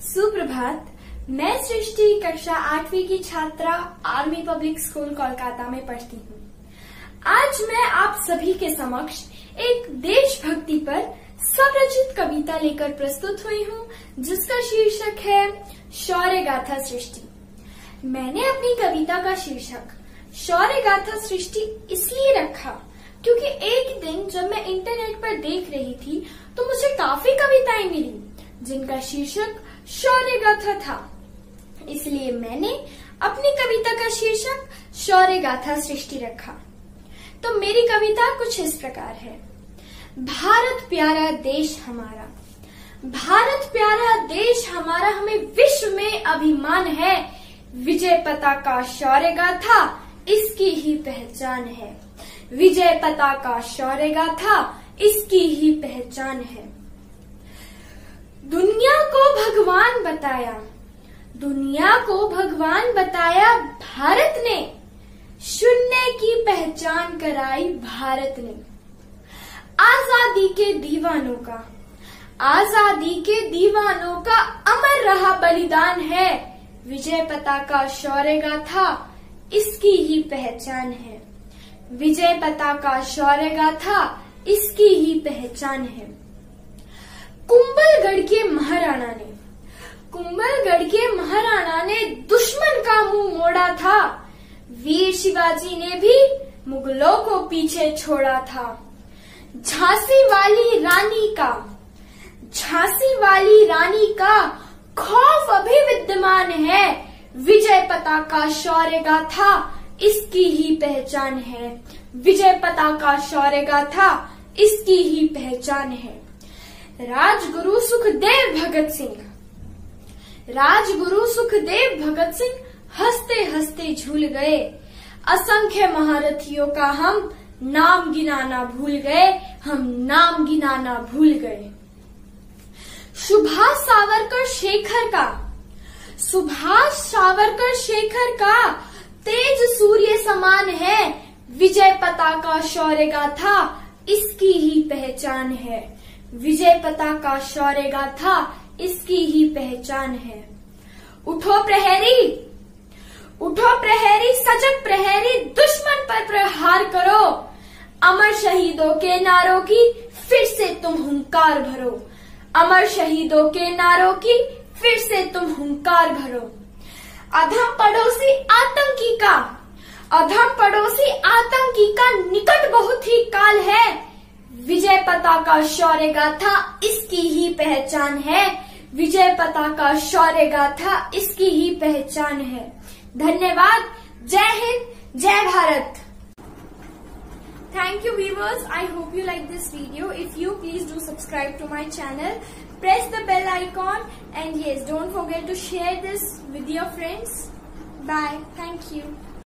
सुप्रभात। मैं सृष्टि कक्षा आठवीं की छात्रा आर्मी पब्लिक स्कूल कोलकाता में पढ़ती हूँ। आज मैं आप सभी के समक्ष एक देशभक्ति पर स्वरचित कविता लेकर प्रस्तुत हुई हूँ, जिसका शीर्षक है शौर्य गाथा सृष्टि। मैंने अपनी कविता का शीर्षक शौर्य गाथा सृष्टि इसलिए रखा क्योंकि एक दिन जब मैं इंटरनेट पर देख रही थी तो मुझे काफ़ी कविताएँ मिली, जिनका शीर्षक शौर्य गाथा था। इसलिए मैंने अपनी कविता का शीर्षक शौर्य गाथा सृष्टि रखा। तो मेरी कविता कुछ इस प्रकार है। भारत प्यारा देश हमारा। भारत प्यारा देश हमारा हमें विश्व में अभिमान है। विजय पताका शौर्य गाथा इसकी ही पहचान है। विजय पताका शौर्य गाथा इसकी ही पहचान है। दुनिया को भगवान बताया। दुनिया को भगवान बताया भारत ने। शून्य की पहचान कराई भारत ने। आज़ादी के दीवानों का। आज़ादी के दीवानों का अमर रहा बलिदान है। विजय पताका शौर्य गाथा इसकी ही पहचान है। विजय पताका शौर्य गाथा इसकी ही पहचान है। के महाराणा ने। कुंभलगढ़ के महाराणा ने दुश्मन का मुँह मोड़ा था। वीर शिवाजी ने भी मुगलों को पीछे छोड़ा था। झांसी वाली रानी का, झांसी वाली रानी का खौफ अभी विद्यमान है। विजय पताका शौर्य गाथा, इसकी ही पहचान है। विजय पताका शौर्य गाथा, इसकी ही पहचान है। राजगुरु सुखदेव भगत सिंह। राजगुरु सुखदेव भगत सिंह हँसते हँसते झूल गए। असंख्य महारथियों का हम नाम गिनाना भूल गए। हम नाम गिनाना भूल गए। सुभाष सावरकर शेखर का, सुभाष सावरकर शेखर का तेज सूर्य समान है। विजय पताका शौर्य गाथा, इसकी ही पहचान है। विजय पता का शौर्य गाथा इसकी ही पहचान है। उठो प्रहरी! उठो प्रहरी, सजग प्रहरी, दुश्मन पर प्रहार करो। अमर शहीदों के नारों की फिर से तुम हुंकार भरो। अमर शहीदों के नारों की फिर से तुम हुंकार भरो। अधम पड़ोसी आतंकी का, अधम पड़ोसी आतंकी का निकट बहुत ही काल है। विजय पता का शौर्य गाथा इसकी ही पहचान है। विजय पता का शौर्य गाथा इसकी ही पहचान है। धन्यवाद। जय हिंद। जय Bharat. Thank you viewers I hope you like this video if you please do subscribe to my channel press the bell icon and yes don't forget to share this with your friends bye thank you